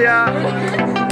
Italia.